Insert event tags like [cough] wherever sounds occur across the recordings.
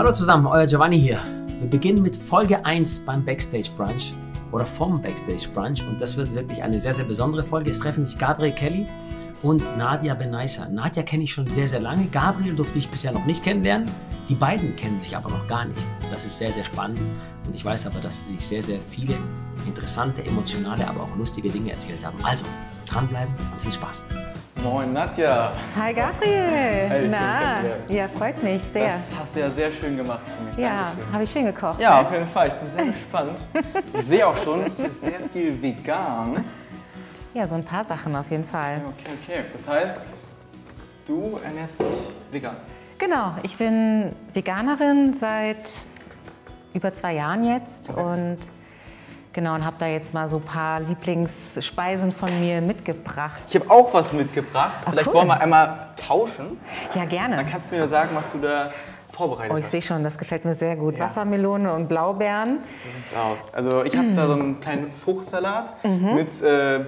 Hallo zusammen, euer Giovanni hier. Wir beginnen mit Folge 1 beim Backstage Brunch oder vom Backstage Brunch und das wird wirklich eine sehr, sehr besondere Folge. Es treffen sich Gabriel Kelly und Nadia Benaisa. Nadia kenne ich schon sehr, sehr lange. Gabriel durfte ich bisher noch nicht kennenlernen. Die beiden kennen sich aber noch gar nicht. Das ist sehr, sehr spannend und ich weiß aber, dass sie sich sehr, sehr viele interessante, emotionale, aber auch lustige Dinge erzählt haben. Also, dranbleiben und viel Spaß. Moin Nadja. Hi Gabriel. Hey, Na, ja, freut mich sehr. Das hast du ja sehr schön gemacht für mich. ja, habe ich schön gekocht. Ja, ne? auf jeden Fall. Ich bin sehr gespannt. [laughs] Ich sehe auch schon, es ist sehr viel vegan. ja, so ein paar Sachen auf jeden Fall. Okay, okay. Das heißt, du ernährst dich vegan. Genau, ich bin Veganerin seit über zwei Jahren jetzt und genau und habe da jetzt mal so ein paar Lieblingsspeisen von mir mitgebracht. Ich habe auch was mitgebrabt. Vielleicht cool. wollen wir einmal tauschen. Ja, gerne. Dann kannst du mir sagen, was du da vorbereitet Oh, ich hast. sehe schon, das gefällt mir sehr gut. Ja. Wassermelone und Blaubeeren. So sieht's aus. Also ich habe da so einen kleinen Fruchtsalat Mhm. mit, äh,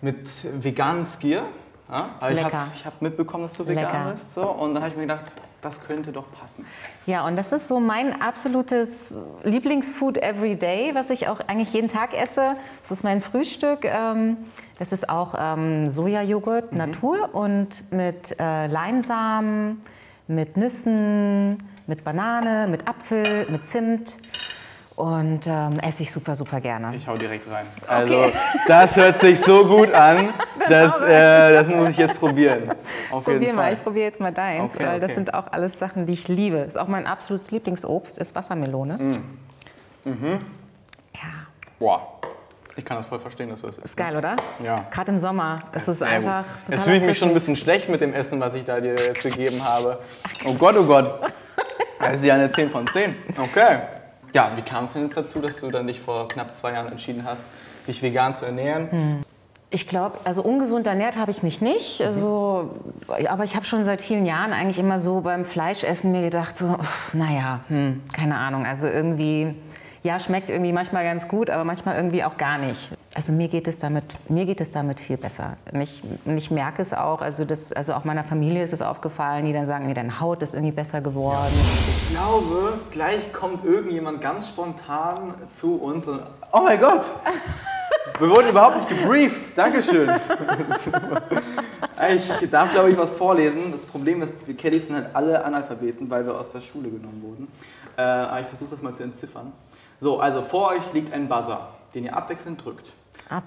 mit veganem Skier. Ja? Ich habe Lecker. ich hab mitbekommen, dass du vegan Lecker. bist. So, und dann habe ich mir gedacht, das könnte doch passen. Ja, und das ist so mein absolutes Lieblingsfood every day, was ich auch eigentlich jeden Tag esse. Das ist mein Frühstück. ähm, Das ist auch ähm, Sojajoghurt Natur und mit äh, Leinsamen, mit Nüssen, mit Banane, mit Apfel, mit Zimt. Und ähm, esse ich super, super gerne. Ich hau direkt rein. Also das hört sich so gut an, [laughs] dass, äh, das muss ich jetzt probieren. Auf Probier jeden mal, Fall. ich probiere jetzt mal deins, Okay, weil das okay. sind auch alles Sachen, die ich liebe. Das ist auch mein absolutes Lieblingsobst, ist Wassermelone. Ja. Boah, ich kann das voll verstehen, dass du das isst. Ist geil, oder? Ja. Gerade im Sommer. Es ist Sehr einfach. Jetzt fühle ich mich schon ein bisschen schlecht mit dem Essen, was ich da dir jetzt gegeben habe. Oh Gott, oh Gott. Das ist ja eine 10 von 10. Okay. Ja, wie kam es denn jetzt dazu, dass du dann dich vor knapp zwei Jahren entschieden hast, dich vegan zu ernähren? Ich glaube, also ungesund ernährt habe ich mich nicht. Also, aber ich habe schon seit vielen Jahren eigentlich immer so beim Fleischessen mir gedacht, so, naja, hm, keine Ahnung. Also irgendwie, ja, schmeckt irgendwie manchmal ganz gut, aber manchmal irgendwie auch gar nicht. Also mir geht es damit, mir geht es damit viel besser. Und ich, und ich merke es auch, also, das, also auch meiner Familie ist es aufgefallen, die dann sagen, nee, deine Haut ist irgendwie besser geworden. Ich glaube, gleich kommt irgendjemand ganz spontan zu uns und. Oh mein Gott! Wir wurden überhaupt nicht gebrieft. Dankeschön. [laughs] Ich darf, glaube ich, was vorlesen. Das Problem ist, wir Kellys sind halt alle Analphabeten, weil wir aus der Schule genommen wurden. Äh, aber ich versuche das mal zu entziffern. So, also vor euch liegt ein Buzzer, den ihr abwechselnd drückt.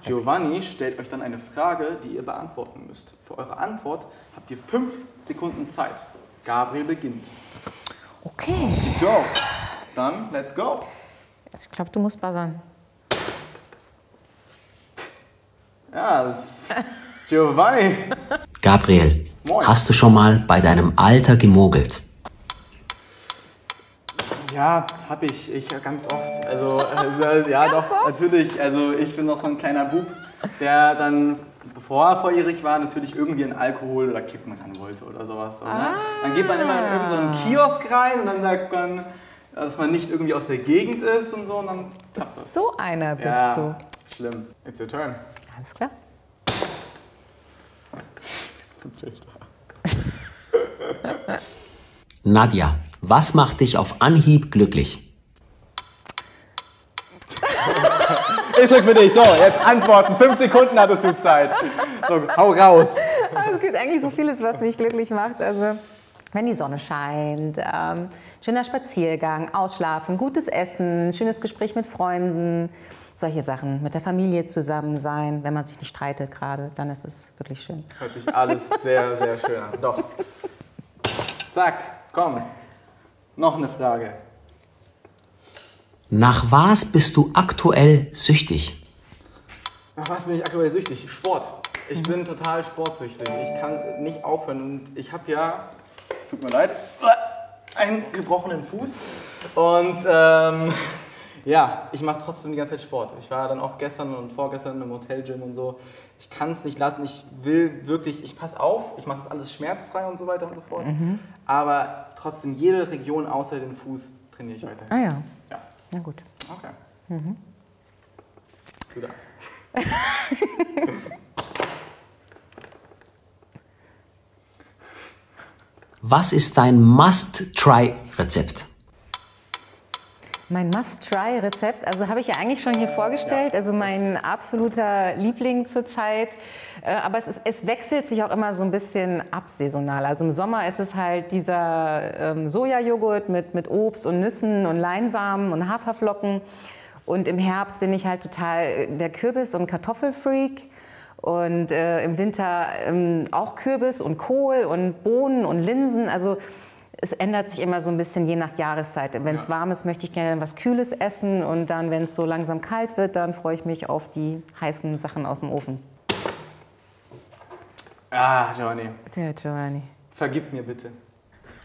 Giovanni stellt euch dann eine Frage, die ihr beantworten müsst. Für eure Antwort habt ihr fünf Sekunden Zeit. Gabriel beginnt. Okay. Go! Dann, let's go! Ich glaube, du musst buzzern. Ja, das ist Giovanni. Gabriel, Moin. hast du schon mal bei deinem Alter gemogelt? Ja, hab ich. Ich ganz oft. Also, [laughs] also ja, doch, natürlich. Also, ich bin noch so ein kleiner Bub, der dann, bevor er volljährig war, natürlich irgendwie in Alkohol oder Kippen ran wollte oder sowas. So, ne? Dann geht man immer in irgendeinen so einen Kiosk rein und dann sagt man, dass man nicht irgendwie aus der Gegend ist und so und dann klappt das. So einer bist ja, du. ist schlimm. It's your turn. Alles klar. [laughs] [laughs] Nadja, was macht dich auf Anhieb glücklich? Ich drück für dich. So, jetzt antworten. Fünf Sekunden hattest du Zeit. So, hau raus. Es gibt eigentlich so vieles, was mich glücklich macht. Also, wenn die Sonne scheint, ähm, schöner Spaziergang, ausschlafen, gutes Essen, schönes Gespräch mit Freunden, solche Sachen. Mit der Familie zusammen sein, wenn man sich nicht streitet gerade, dann ist es wirklich schön. Hört sich alles sehr, sehr schön an. Doch. Zack, komm. Noch eine Frage. Nach was bist du aktuell süchtig? Nach was bin ich aktuell süchtig? Sport. Ich bin total sportsüchtig. Ich kann nicht aufhören. Und ich habe ja, es tut mir leid, einen gebrochenen Fuß. Und ähm, ja, ich mache trotzdem die ganze Zeit Sport. Ich war dann auch gestern und vorgestern im Hotelgym und so. Ich kann es nicht lassen. Ich will wirklich, ich passe auf. Ich mache das alles schmerzfrei und so weiter und so fort. Aber trotzdem, jede Region außer den Fuß trainiere ich weiterhin. Ah ja, Ja, na gut. okay. Du darfst. [laughs] Was ist dein Must-Try-Rezept? Mein Must-Try-Rezept, also habe ich ja eigentlich schon hier vorgestellt, also mein absoluter Liebling zurzeit. Äh, aber es, ist, es, wechselt sich auch immer so ein bisschen absaisonal. Also im Sommer ist es halt dieser ähm, Sojajoghurt mit, mit Obst und Nüssen und Leinsamen und Haferflocken. Und im Herbst bin ich halt total der Kürbis- und Kartoffelfreak. Und äh, im Winter ähm, auch Kürbis und Kohl und Bohnen und Linsen. Also es ändert sich immer so ein bisschen je nach Jahreszeit. Wenn es ja. warm ist, möchte ich gerne was Kühles essen und dann, wenn es so langsam kalt wird, dann freue ich mich auf die heißen Sachen aus dem Ofen. Ah, Giovanni. Der Giovanni. Vergib mir bitte.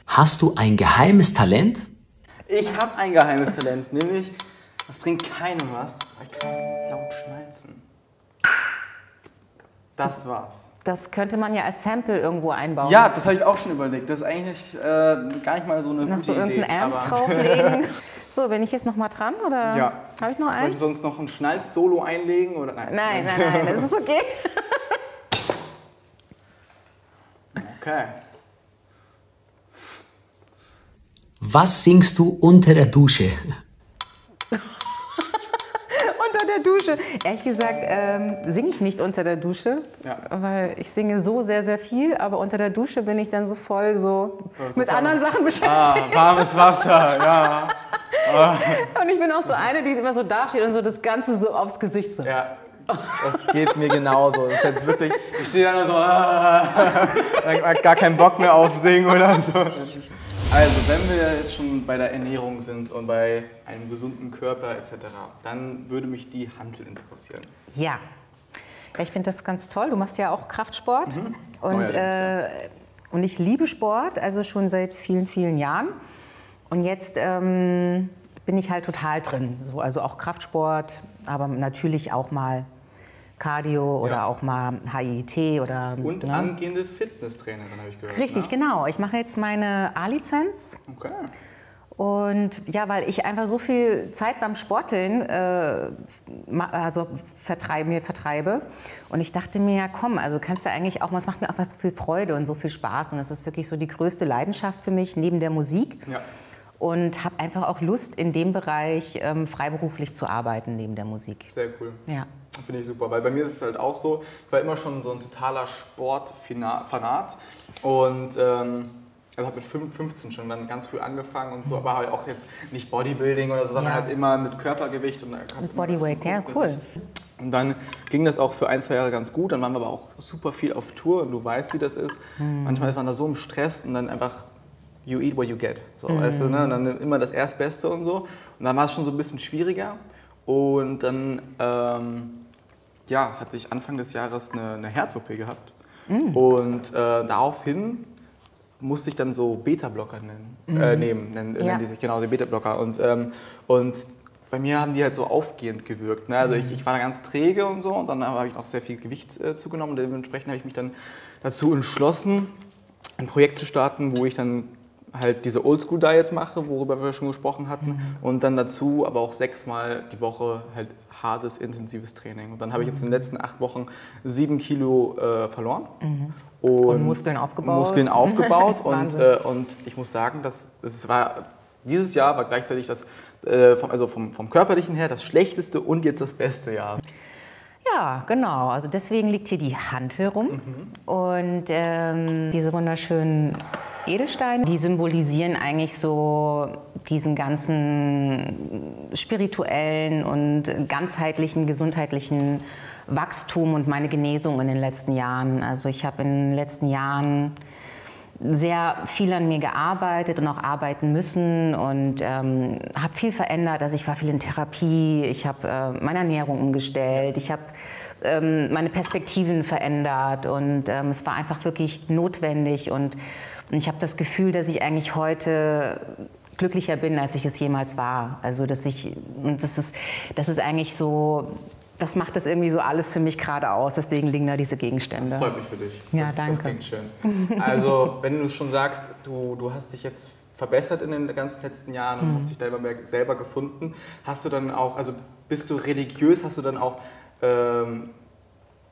Hast du ein geheimes Talent? Ich habe ein geheimes Talent, nämlich, das bringt keinem was, ich kann laut schnalzen. Das war's. Das könnte man ja als Sample irgendwo einbauen. Ja, das habe ich auch schon überlegt. Das ist eigentlich äh, gar nicht mal so eine Noch gute so irgendeinen Idee, Amp aber- drauflegen. [laughs] so, bin ich jetzt noch mal dran oder Ja. habe ich noch Soll einen? ich sonst noch ein Schnalz-Solo einlegen? Oder? Nein. Nein, nein, nein, das ist okay. [laughs] Okay. Was singst du unter der Dusche? [laughs] Dusche. Ehrlich gesagt ähm, singe ich nicht unter der Dusche, Ja. weil ich singe so sehr, sehr viel, aber unter der Dusche bin ich dann so voll so so mit anderen Sachen beschäftigt. Ah, warmes Wasser, ja. [laughs] Und ich bin auch so eine, die immer so dasteht und so das Ganze so aufs Gesicht so. Ja. Das geht mir genauso. Das jetzt wirklich, ich stehe da nur so, [laughs] ah, gar keinen Bock mehr auf Singen oder so. Also, wenn wir jetzt schon bei der Ernährung sind und bei einem gesunden Körper etc., dann würde mich die Handel interessieren. Ja. ja ich finde das ganz toll. Du machst ja auch Kraftsport. Und, Neuerdings, ja. äh, und ich liebe Sport, also schon seit vielen, vielen Jahren. Und jetzt ähm, bin ich halt total drin. So, also auch Kraftsport, aber natürlich auch mal Cardio oder Ja. auch mal HIIT oder. Und ne? angehende Fitnesstrainerin, habe ich gehört. Richtig, ne? genau. Ich mache jetzt meine A-Lizenz. Okay. Und ja, weil ich einfach so viel Zeit beim Sporteln äh, also vertreibe, mir vertreibe. Und ich dachte mir, ja komm, also kannst du eigentlich auch, es macht mir auch so viel Freude und so viel Spaß. Und das ist wirklich so die größte Leidenschaft für mich neben der Musik. Ja. Und habe einfach auch Lust, in dem Bereich ähm, freiberuflich zu arbeiten neben der Musik. Sehr cool. Ja. Finde ich super, weil bei mir ist es halt auch so, ich war immer schon so ein totaler Sportfanat und ähm, also habe mit fünf- 15 schon dann ganz früh angefangen und so, aber halt auch jetzt nicht Bodybuilding oder so, sondern Ja. halt immer mit Körpergewicht und Mit Bodyweight, ja, cool. Und dann ging das auch für ein, zwei Jahre ganz gut. Dann waren wir aber auch super viel auf Tour und du weißt, wie das ist. Hm. Manchmal ist man da so im Stress und dann einfach you eat what you get. So, weißt du, ne? Und dann immer das Erstbeste und so. Und dann war es schon so ein bisschen schwieriger. Und dann ähm, ja, hatte ich Anfang des Jahres eine, eine Herz-OP gehabt. Hm. Und äh, daraufhin musste ich dann so Beta-Blocker nennen, äh, nehmen, nennen, Mhm. Ja. nennen die sich genau, die Beta-Blocker. Und, ähm, und bei mir haben die halt so aufgehend gewirkt. Ne? Also Mhm. ich, ich war ganz träge und so und dann habe ich noch sehr viel Gewicht äh, zugenommen. Und dementsprechend habe ich mich dann dazu entschlossen, ein Projekt zu starten, wo ich dann halt diese Oldschool-Diet mache, worüber wir schon gesprochen hatten. Mhm. Und dann dazu aber auch sechsmal die Woche halt hartes, intensives Training. Und dann habe ich jetzt in den letzten acht Wochen sieben Kilo äh, verloren. Mhm. Und Muskeln aufgebaut. Muskeln aufgebaut. [laughs] und, äh, und ich muss sagen, dass es war, dieses Jahr war gleichzeitig das, äh, vom, also vom, vom körperlichen her das schlechteste und jetzt das beste Jahr. Ja, genau. Also deswegen liegt hier die Hand herum. Und ähm, diese wunderschönen Edelsteine, die symbolisieren eigentlich so diesen ganzen spirituellen und ganzheitlichen, gesundheitlichen Wachstum und meine Genesung in den letzten Jahren. Also ich habe in den letzten Jahren sehr viel an mir gearbeitet und auch arbeiten müssen und ähm, habe viel verändert. Also ich war viel in Therapie, ich habe äh, meine Ernährung umgestellt, ich habe ähm, meine Perspektiven verändert und ähm, es war einfach wirklich notwendig und ich habe das Gefühl, dass ich eigentlich heute glücklicher bin, als ich es jemals war. Also dass ich, und das ist, das ist eigentlich so, das macht das irgendwie so alles für mich gerade aus. Deswegen liegen da diese Gegenstände. Das freut mich für dich. Ja, das, danke. Das klingt schön. Also, wenn du es schon sagst, du, du hast dich jetzt verbessert in den ganzen letzten Jahren Mhm. und hast dich da immer mehr selber gefunden, hast du dann auch, also bist du religiös, hast du dann auch ähm,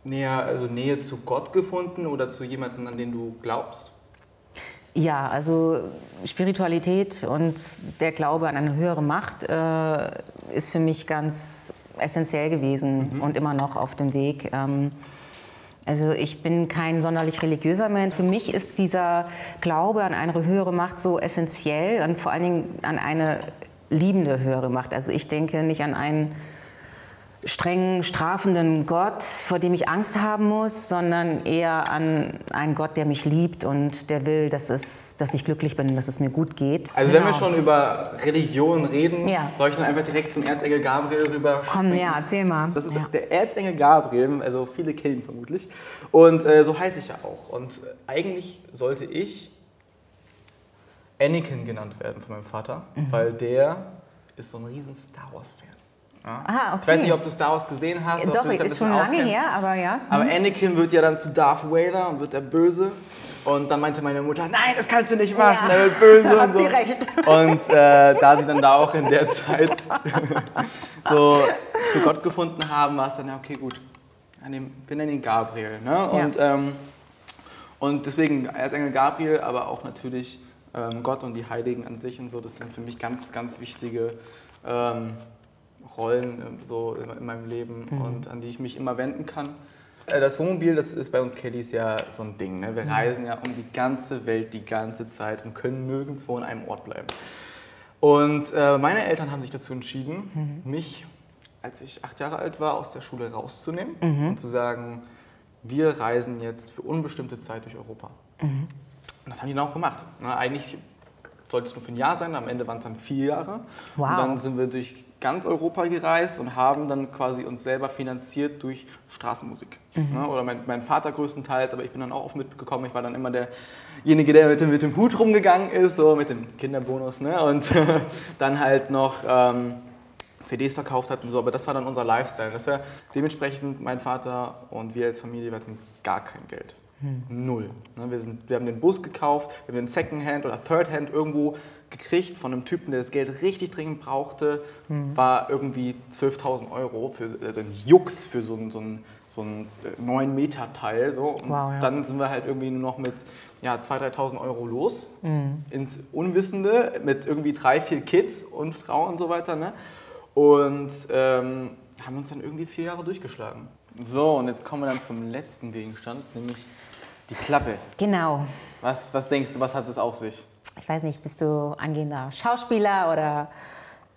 näher, also Nähe zu Gott gefunden oder zu jemandem, an den du glaubst? Ja, also Spiritualität und der Glaube an eine höhere Macht äh, ist für mich ganz essentiell gewesen mhm. und immer noch auf dem Weg. Ähm, also ich bin kein sonderlich religiöser Mensch. Für mich ist dieser Glaube an eine höhere Macht so essentiell und vor allen Dingen an eine liebende höhere Macht. Also ich denke nicht an einen strengen, strafenden Gott, vor dem ich Angst haben muss, sondern eher an einen Gott, der mich liebt und der will, dass, es, dass ich glücklich bin, dass es mir gut geht. Also genau. wenn wir genau. schon über Religion reden, ja. soll ich dann einfach direkt zum Erzengel Gabriel rüber Komm, ja, erzähl mal. Das ist ja. der Erzengel Gabriel, also viele kennen ihn vermutlich. Und äh, so heiße ich ja auch. Und eigentlich sollte ich Anakin genannt werden von meinem Vater, mhm. weil der ist so ein riesen Star Wars-Fan. Ja. Aha, okay. Ich weiß nicht, ob du Star Wars gesehen hast. Doch, ist schon lange auskennst. her, aber ja. Aber hm. Anakin wird ja dann zu Darth Vader und wird der Böse. Und dann meinte meine Mutter, nein, das kannst du nicht machen, ja. er wird böse. [laughs] Hat so. sie recht. Und äh, da sie dann da auch in der Zeit [laughs] so zu Gott gefunden haben, war es dann, ja, okay, gut, wir nennen ihn Gabriel. Ne? Und, ja. ähm, und deswegen Erzengel Gabriel, aber auch natürlich ähm, Gott und die Heiligen an sich und so, das sind für mich ganz, ganz wichtige ähm, Rollen äh, so in meinem Leben mhm. und an die ich mich immer wenden kann. Äh, das Wohnmobil, das ist bei uns Kellys ja so ein Ding. Ne? Wir mhm. reisen ja um die ganze Welt die ganze Zeit und können nirgendwo an einem Ort bleiben. Und äh, meine Eltern haben sich dazu entschieden, mhm. mich, als ich acht Jahre alt war, aus der Schule rauszunehmen mhm. und zu sagen, wir reisen jetzt für unbestimmte Zeit durch Europa. Mhm. Und das haben die dann auch gemacht. Ne? Eigentlich sollte es nur für ein Jahr sein, am Ende waren es dann vier Jahre. Wow. Und dann sind wir durch ganz Europa gereist und haben dann quasi uns selber finanziert durch Straßenmusik. Mhm. Ne? Oder mein, mein, Vater größtenteils, aber ich bin dann auch oft mitgekommen. Ich war dann immer derjenige, der mit dem, mit dem Hut rumgegangen ist, so mit dem Kinderbonus. Ne? Und [laughs] dann halt noch ähm, CDs verkauft hat und so. Aber das war dann unser Lifestyle. Das war dementsprechend mein Vater und wir als Familie, wir hatten gar kein Geld. Hm. Null. Ne? Wir, sind, wir haben den Bus gekauft, wir haben den Secondhand oder Thirdhand irgendwo gekriegt von einem Typen, der das Geld richtig dringend brauchte, mhm. war irgendwie 12.000 Euro, für, also ein Jux für so ein, so ein, so ein 9 Meter Teil. So. Und wow, ja. dann sind wir halt irgendwie nur noch mit ja, 2.000, 3.000 Euro los mhm. ins Unwissende mit irgendwie drei, vier Kids und Frau und so weiter. Ne? Und ähm, haben uns dann irgendwie vier Jahre durchgeschlagen. So, und jetzt kommen wir dann zum letzten Gegenstand, nämlich die Klappe. Genau. Was, was denkst du, was hat das auf sich? Ich weiß nicht, bist du angehender Schauspieler oder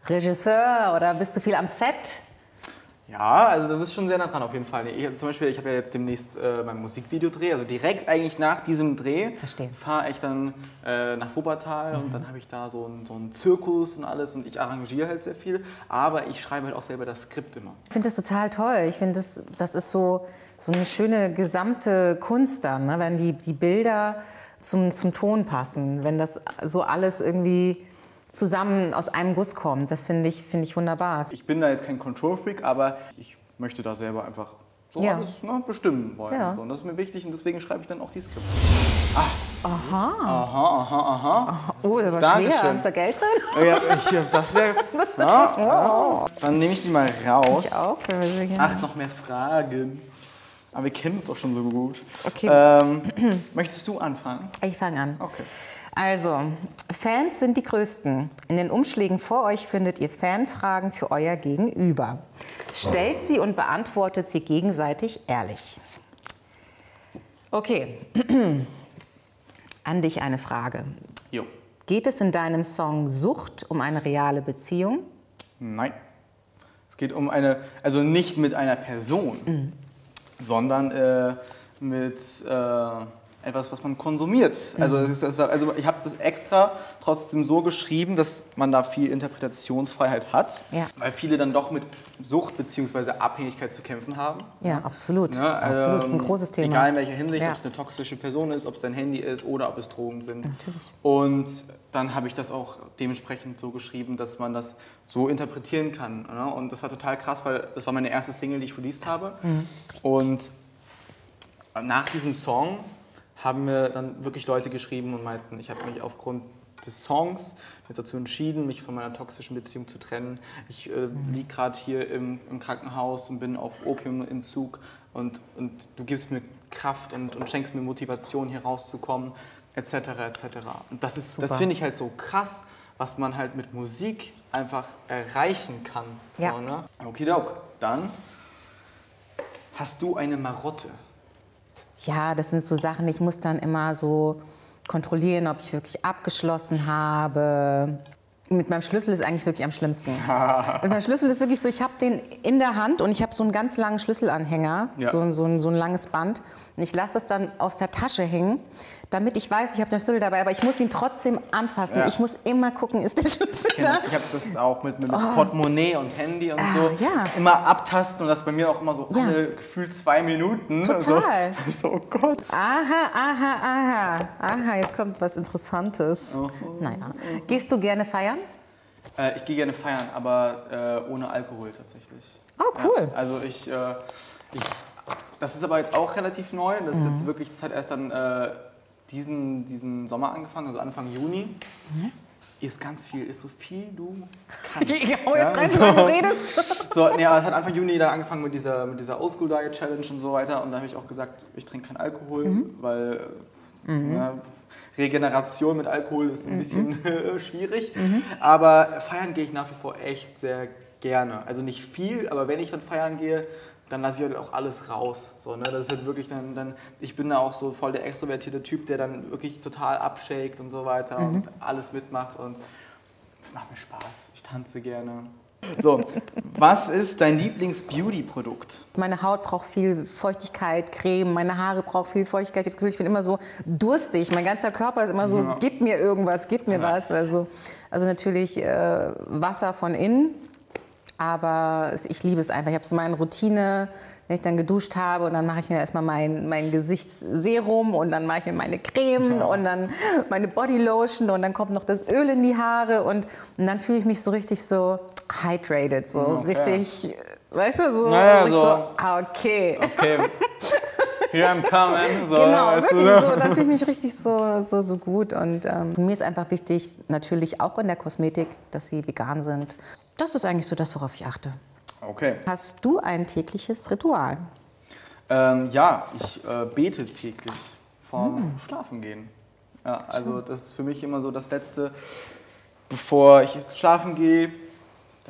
Regisseur oder bist du viel am Set? Ja, also du bist schon sehr nah dran auf jeden Fall. Ich, zum Beispiel, ich habe ja jetzt demnächst äh, mein Musikvideo dreh, also direkt eigentlich nach diesem Dreh fahre ich dann äh, nach Wuppertal mhm. und dann habe ich da so einen, so Zirkus und alles und ich arrangiere halt sehr viel, aber ich schreibe halt auch selber das Skript immer. Ich finde das total toll. Ich finde, das, das ist so, so eine schöne gesamte Kunst dann, ne? wenn die, die Bilder zum, zum Ton passen, wenn das so alles irgendwie zusammen aus einem Guss kommt. Das finde ich, find ich wunderbar. Ich bin da jetzt kein Control-Freak, aber ich möchte da selber einfach so ja. alles ne, bestimmen wollen. Ja. Und, so. und das ist mir wichtig und deswegen schreibe ich dann auch die Skripte. Ah. Aha. Aha, aha, aha. Oh, das war Dankeschön. schwer. Ist da Geld drin? Ja, ich, das wäre. [laughs] ja. Dann nehme ich die mal raus. Ich auch. Ach, noch mehr Fragen. Aber wir kennen uns doch schon so gut. Okay. Ähm, [clears throat] möchtest du anfangen? Ich fange an. Okay. Also, Fans sind die Größten. In den Umschlägen vor euch findet ihr Fanfragen für euer Gegenüber. Stellt sie und beantwortet sie gegenseitig ehrlich. Okay. [clears throat] An dich eine Frage. Jo. Geht es in deinem Song Sucht um eine reale Beziehung? Nein. Es geht um eine, also nicht mit einer Person. Mhm sondern äh, mit äh, etwas, was man konsumiert. Also, mhm. ist, also ich habe das extra trotzdem so geschrieben, dass man da viel Interpretationsfreiheit hat, ja. weil viele dann doch mit Sucht bzw. Abhängigkeit zu kämpfen haben. Ja, absolut. Ja, absolut. Das ist ein ähm, großes Thema. Egal in welcher Hinsicht, ja. ob es eine toxische Person ist, ob es dein Handy ist oder ob es Drogen sind. Natürlich. Und dann habe ich das auch dementsprechend so geschrieben, dass man das so interpretieren kann. Ne? Und das war total krass, weil das war meine erste Single, die ich released habe. Mhm. Und nach diesem Song haben mir dann wirklich Leute geschrieben und meinten, ich habe mich aufgrund des Songs jetzt dazu entschieden, mich von meiner toxischen Beziehung zu trennen. Ich äh, mhm. liege gerade hier im, im, Krankenhaus und bin auf Opiumentzug und, und du gibst mir Kraft und, und schenkst mir Motivation, hier rauszukommen. etc. etc. Und das ist, das finde ich halt so krass, was man halt mit Musik einfach erreichen kann. Ja. So, ne? Okidok. Dann hast du eine Marotte. Ja, das sind so Sachen, ich muss dann immer so kontrollieren, ob ich wirklich abgeschlossen habe. Mit meinem Schlüssel ist eigentlich wirklich am schlimmsten. [laughs] Mit meinem Schlüssel ist wirklich so, ich habe den in der Hand und ich habe so einen ganz langen Schlüsselanhänger, Ja. so, so, ein, so ein langes Band. Und ich lasse das dann aus der Tasche hängen, damit ich weiß, ich habe den Schlüssel dabei, aber ich muss ihn trotzdem anfassen. Ja. Ich muss immer gucken, ist der Schlüssel Ich da? habe das auch mit, mit Portemonnaie und Handy und so. Ah, ja. Immer abtasten und das bei mir auch immer so Ja. alle gefühlt zwei Minuten. Total. So, [laughs] so oh Gott. Aha, aha, aha. Aha, jetzt kommt was Interessantes. Naja. Gehst du gerne feiern? Äh, ich gehe gerne feiern, aber äh, ohne Alkohol tatsächlich. Oh, cool. Ja, also ich, äh, ich, das ist aber jetzt auch relativ neu. Das ist Mhm. jetzt wirklich, das hat erst dann äh, diesen, diesen Sommer angefangen, also Anfang Juni. Mhm. Ist ganz viel, ist so viel du [laughs] kannst. Ich hau jetzt rein, so. wenn du [laughs] redest. So, nee, aber es hat Anfang Juni dann angefangen mit dieser, mit dieser Oldschool Diet Challenge und so weiter. Und da habe ich auch gesagt, ich trinke keinen Alkohol, Mhm. weil äh, ja, Regeneration mit Alkohol ist ein Mhm. bisschen [laughs] äh, schwierig. Aber feiern gehe ich nach wie vor echt sehr gerne. Also nicht viel, aber wenn ich dann feiern gehe, dann lasse ich halt auch alles raus. So, ne? Das ist halt wirklich dann, dann, ich bin da auch so voll der extrovertierte Typ, der dann wirklich total abshakt und so weiter Mhm. und alles mitmacht. Und das macht mir Spaß. Ich tanze gerne. So, was ist dein Lieblings-Beauty-Produkt? Meine Haut braucht viel Feuchtigkeit, Creme, meine Haare brauchen viel Feuchtigkeit. Ich habe das Gefühl, ich bin immer so durstig. Mein ganzer Körper ist immer so, Ja. gib mir irgendwas, gib mir Ja. was. Also, also natürlich äh, Wasser von innen, aber ich liebe es einfach. Ich habe so meine Routine, wenn ich dann geduscht habe und dann mache ich mir erstmal mein, mein Gesichtsserum und dann mache ich mir meine Creme und dann meine Bodylotion und dann kommt noch das Öl in die Haare und, und dann fühle ich mich so richtig so hydrated, so Okay. richtig, weißt du, so, Naja, richtig so- so ah, okay. Okay, here I'm coming. So, Genau, weißt du, wirklich ne? so. Dann fühle ich mich richtig so, so, so gut. Und ähm, mir ist einfach wichtig, natürlich auch in der Kosmetik, dass sie vegan sind. Das ist eigentlich so das, worauf ich achte. Okay. Hast du ein tägliches Ritual? Ähm, ja, ich äh, bete täglich vorm Hm. Schlafengehen. Ja, also das ist für mich immer so das Letzte, bevor ich schlafen gehe.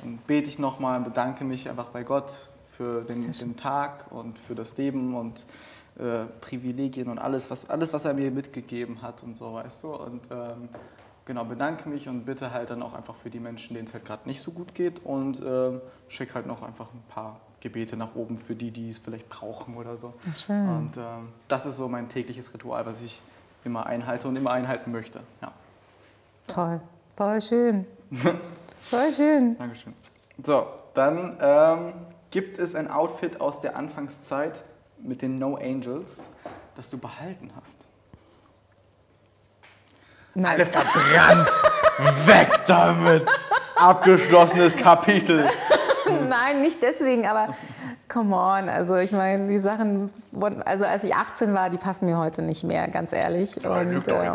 Dann bete ich nochmal, bedanke mich einfach bei Gott für den, den Tag und für das Leben und äh, Privilegien und alles was, alles, was er mir mitgegeben hat und so, weißt du. Und ähm, genau, bedanke mich und bitte halt dann auch einfach für die Menschen, denen es halt gerade nicht so gut geht und ähm, schicke halt noch einfach ein paar Gebete nach oben für die, die es vielleicht brauchen oder so. schön. Und ähm, das ist so mein tägliches Ritual, was ich immer einhalte und immer einhalten möchte. Ja, Toll. Voll schön. [laughs] Voll schön. Dankeschön. So, dann ähm, gibt es ein Outfit aus der Anfangszeit mit den No Angels, das du behalten hast. Nein. verbrannt! Weg damit! Abgeschlossenes Kapitel. [laughs] Nein, nicht deswegen, aber come on. Also ich meine, die Sachen, also als ich 18 war, die passen mir heute nicht mehr, ganz ehrlich. Und, äh, [laughs]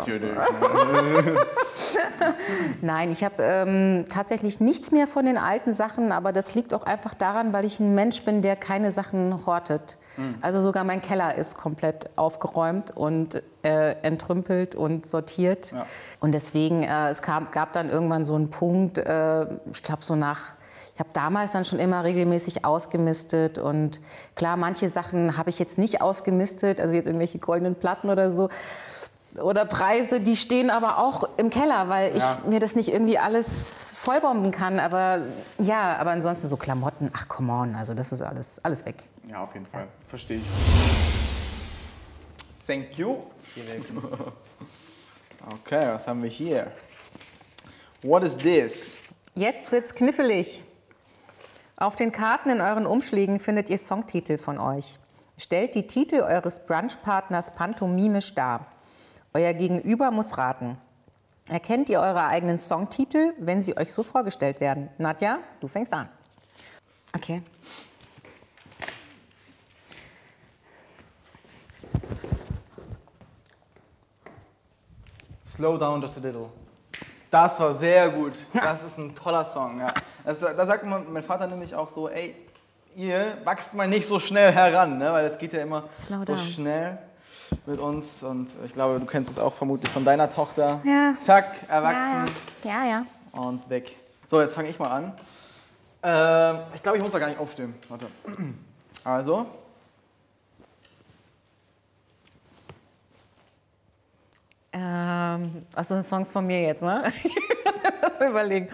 Nein, ich habe ähm, tatsächlich nichts mehr von den alten Sachen, aber das liegt auch einfach daran, weil ich ein Mensch bin, der keine Sachen hortet. Also sogar mein Keller ist komplett aufgeräumt und äh, entrümpelt und sortiert. Ja. Und deswegen, äh, es kam, gab dann irgendwann so einen Punkt, äh, ich glaube so nach, ich habe damals dann schon immer regelmäßig ausgemistet und klar, manche Sachen habe ich jetzt nicht ausgemistet, also jetzt irgendwelche goldenen Platten oder so oder Preise, die stehen aber auch im Keller, weil ich Ja. mir das nicht irgendwie alles vollbomben kann. Aber ja, aber ansonsten so Klamotten, ach come on, also das ist alles, alles weg. Ja, auf jeden Fall. Verstehe ich. Thank you. [laughs] Okay, was haben wir hier? What is this? Jetzt wird's knifflig. Auf den Karten in euren Umschlägen findet ihr Songtitel von euch. Stellt die Titel eures Brunchpartners pantomimisch dar. Euer Gegenüber muss raten. Erkennt ihr eure eigenen Songtitel, wenn sie euch so vorgestellt werden? Nadja, du fängst an. Okay. Slow down just a little. Das war sehr gut. Das ist ein toller Song. Ja. Das, da sagt man, mein Vater nämlich auch so, ey, ihr wachst mal nicht so schnell heran, ne? weil das geht ja immer so schnell. mit uns und ich glaube, du kennst es auch vermutlich von deiner Tochter. Ja. Zack, erwachsen Ja, ja. und weg. So, jetzt fange ich mal an. Ähm, ich glaube, ich muss da gar nicht aufstehen. Warte. Also. Ähm, was sind Songs von mir jetzt, ne? [laughs] Ich muss mir überlegen.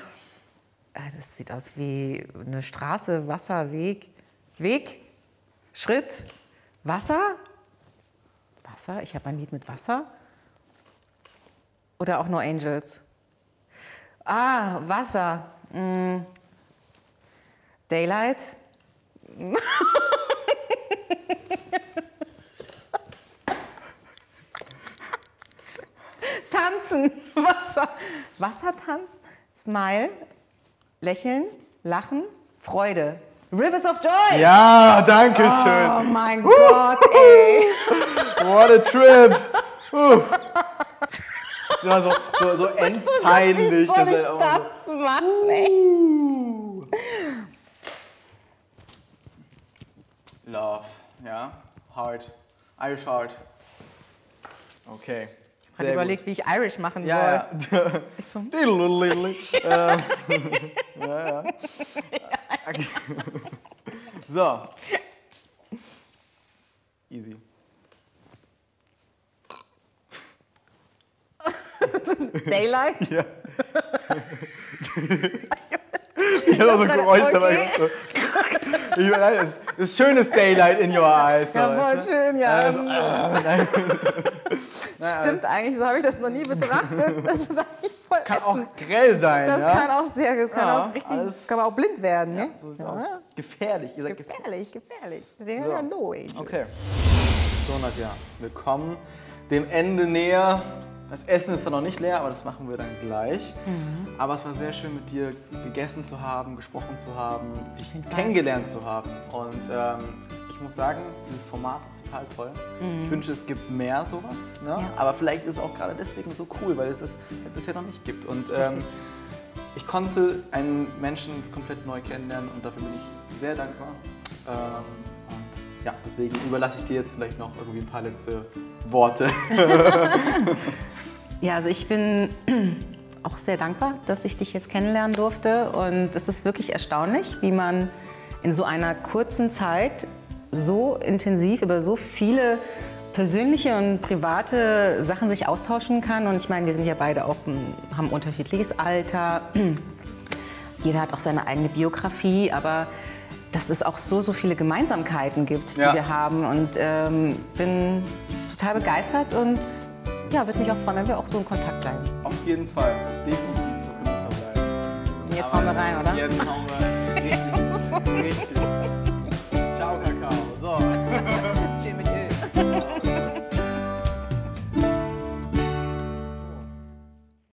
Äh, Das sieht aus wie eine Straße, Wasser, Weg. Weg? Schritt? Wasser? Wasser? Ich habe ein Lied mit Wasser. Oder auch nur Angels? Ah, Wasser. Mm. Daylight. [laughs] Tanzen. [laughs] Wasser. Wassertanz. Smile. Lächeln. Lachen. Freude. Rivers of Joy. Ja, danke schön. Oh mein Gott, ey. [laughs] What a trip. Uh. Das immer so, so, so [laughs] endpeinlich. Wie soll ich immer das machen, ey? Love, ja. Heart. Irish Heart. Okay. Ich habe überlegt, wie ich Irish machen Ja, soll. ja. Ich so, [laughs] ja, ja. [laughs] So. Easy. Daylight? Ja. [laughs] ich habe auch so gerade- Geräusch dabei. okay. Ich meine, es ist schönes Daylight in your eyes. Ja, voll weißt du? schön, ja. Also, ah, Stimmt eigentlich, so habe ich das noch nie betrachtet. [laughs] Das ist eigentlich voll Kann auch ätzend. grell sein. Das ja? kann auch sehr, kann Ja, auch richtig, alles- kann man auch blind werden, ne? So sieht's aus. Gefährlich. Ihr seid gefährlich. Gefährlich, gefährlich. So. ja no age. Okay. So, Nadja, wir kommen dem Ende näher. Das Essen ist zwar noch nicht leer, aber das machen wir dann gleich. Mhm. Aber es war sehr schön, mit dir gegessen zu haben, gesprochen zu haben, dich kennengelernt zu haben. Und ähm, ich muss sagen, dieses Format ist total toll. Ich wünsche, es gibt mehr sowas. Ne? Mhm. Ja. Aber vielleicht ist es auch gerade deswegen so cool, weil es es halt bisher noch nicht gibt. Und ähm, ich konnte einen Menschen komplett neu kennenlernen und dafür bin ich sehr dankbar. Ähm, und ja, deswegen überlasse ich dir jetzt vielleicht noch irgendwie ein paar letzte Worte. [laughs] Ja, also ich bin [clears throat] auch sehr dankbar, dass ich dich jetzt kennenlernen durfte. Und es ist wirklich erstaunlich, wie man in so einer kurzen Zeit so intensiv über so viele persönliche und private Sachen sich austauschen kann. Und ich meine, wir sind ja beide auch, mm, haben unterschiedliches Alter. [clears throat] Jeder hat auch seine eigene Biografie, aber dass es auch so, so viele Gemeinsamkeiten gibt, die Ja. wir haben. Und ähm, bin total begeistert und ja, würde mich auch freuen, wenn wir auch so in Kontakt bleiben. Auf jeden Fall, definitiv, so können wir verbleiben. Jetzt hauen wir rein, oder? Jetzt hauen wir [laughs]